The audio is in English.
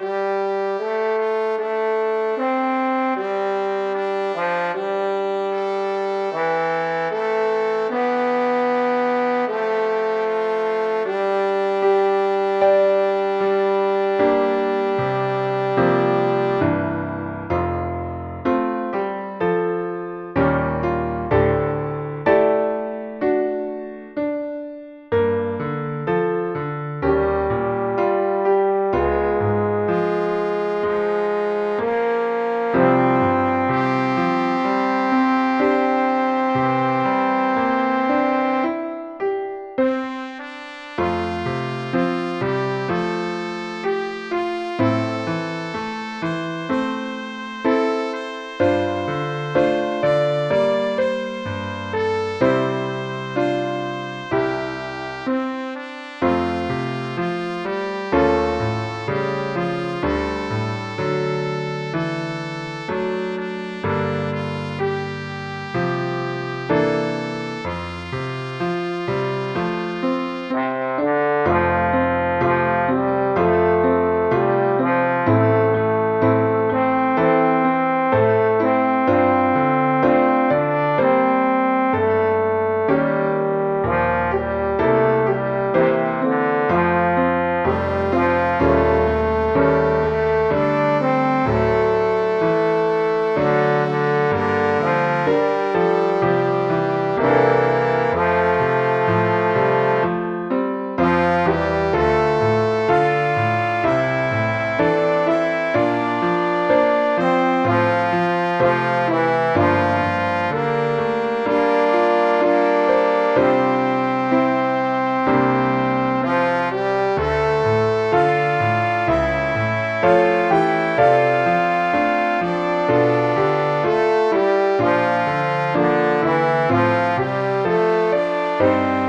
Bye. you